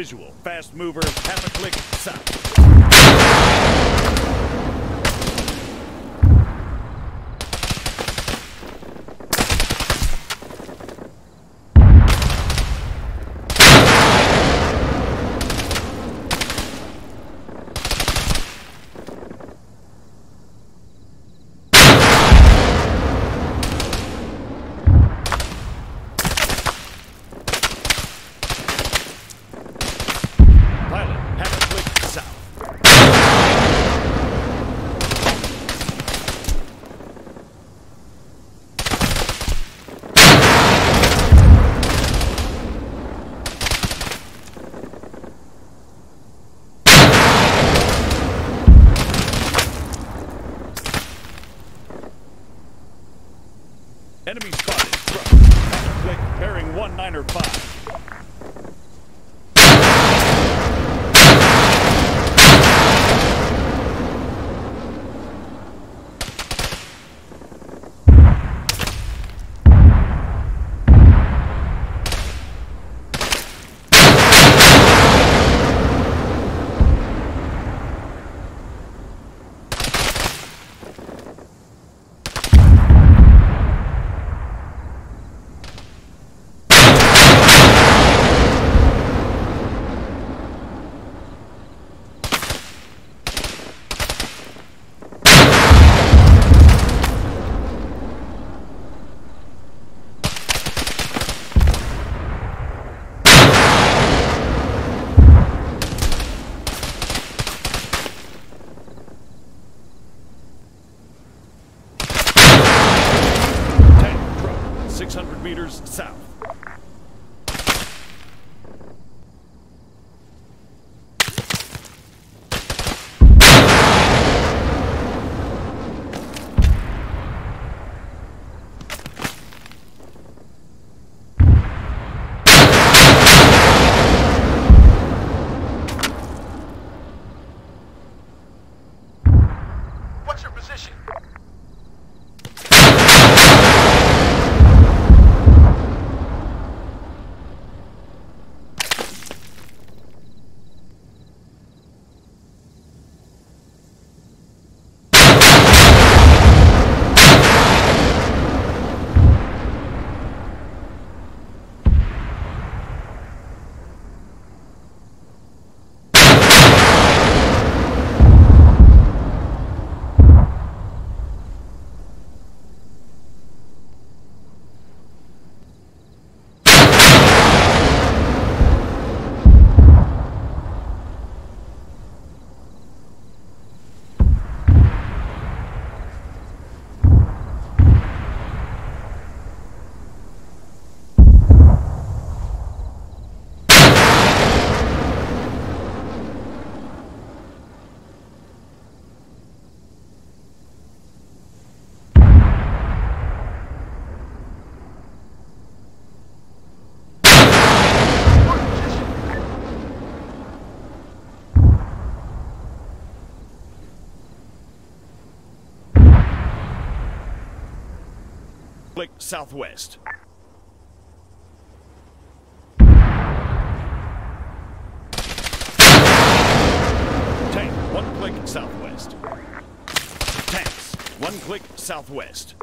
visual. Fast mover, half a click, south. one niner five. Click southwest. Tank, one click southwest. Tanks, one click southwest.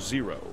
40.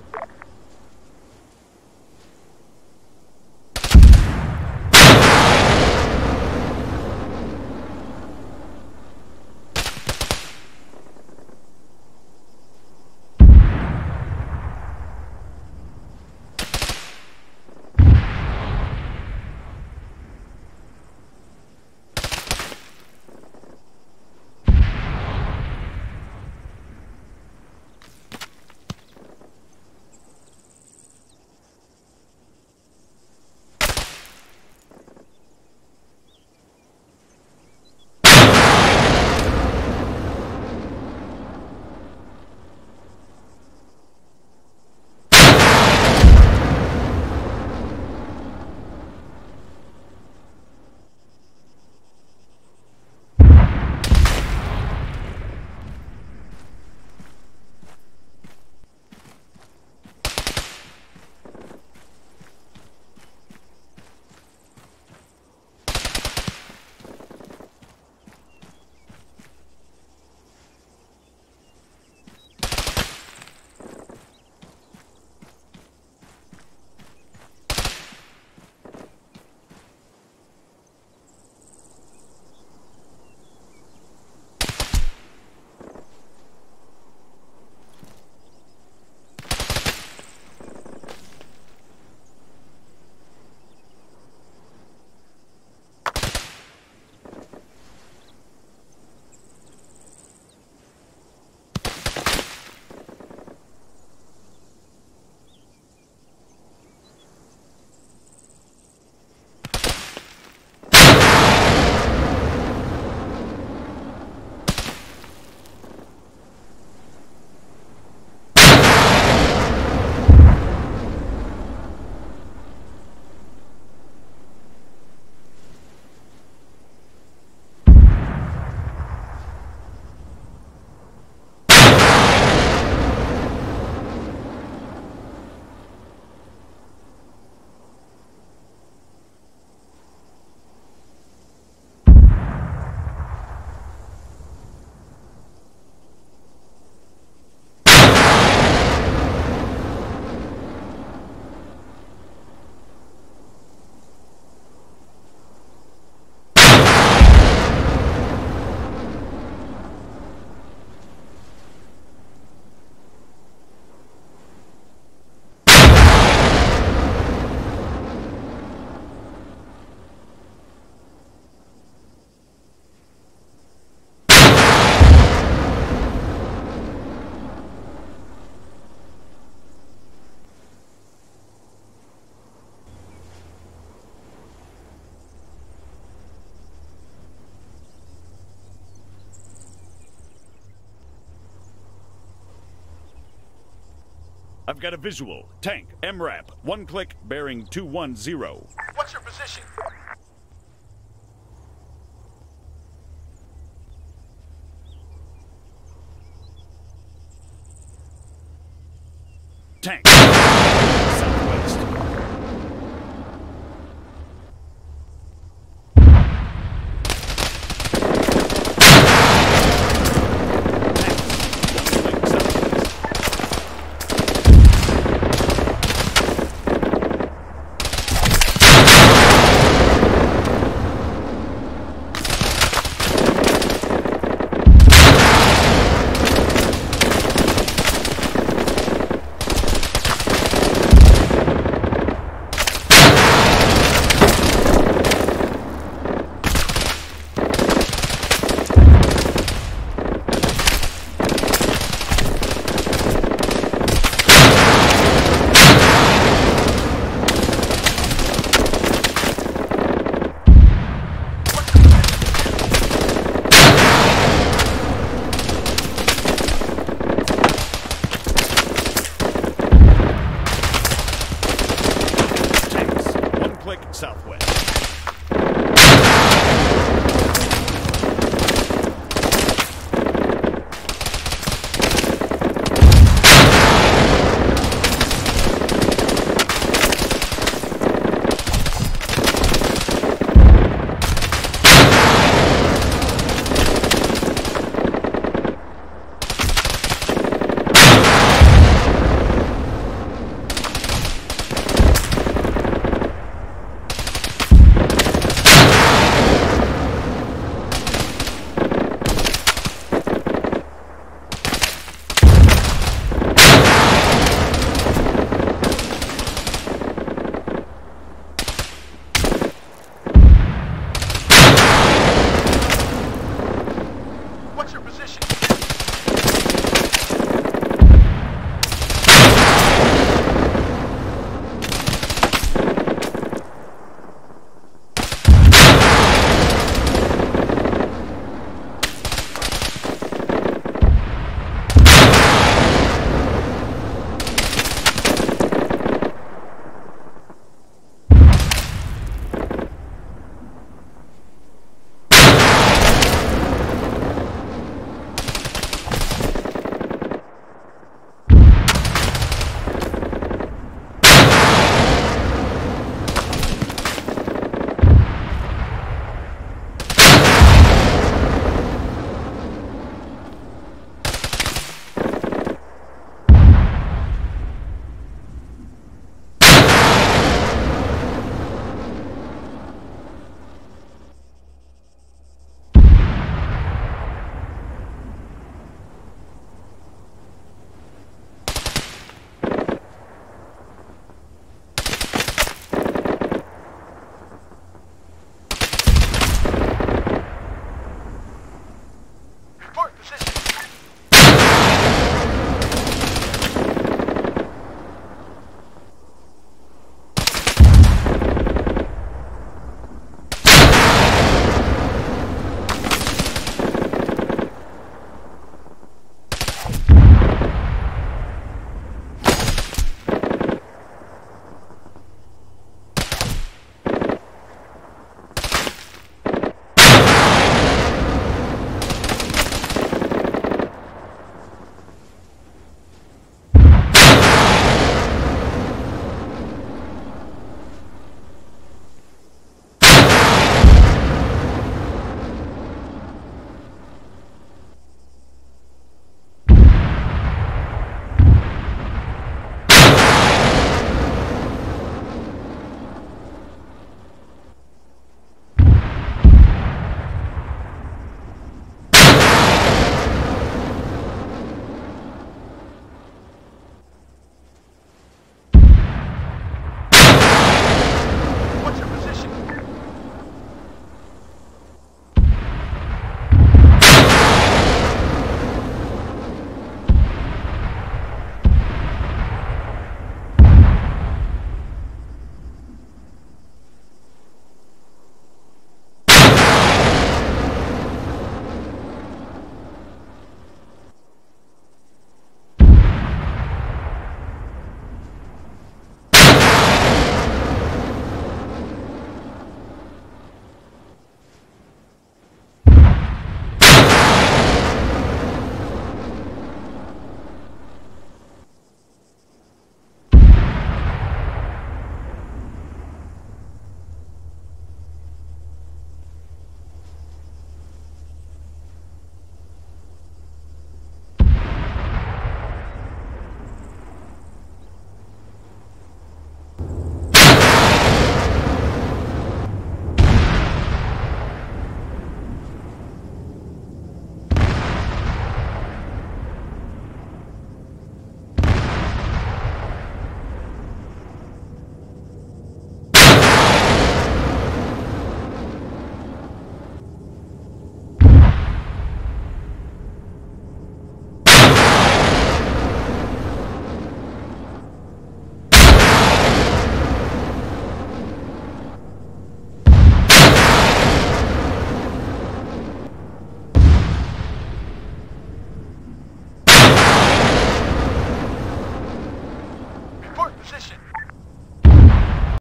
I've got a visual. Tank, MRAP, one click, bearing 210. What's your position?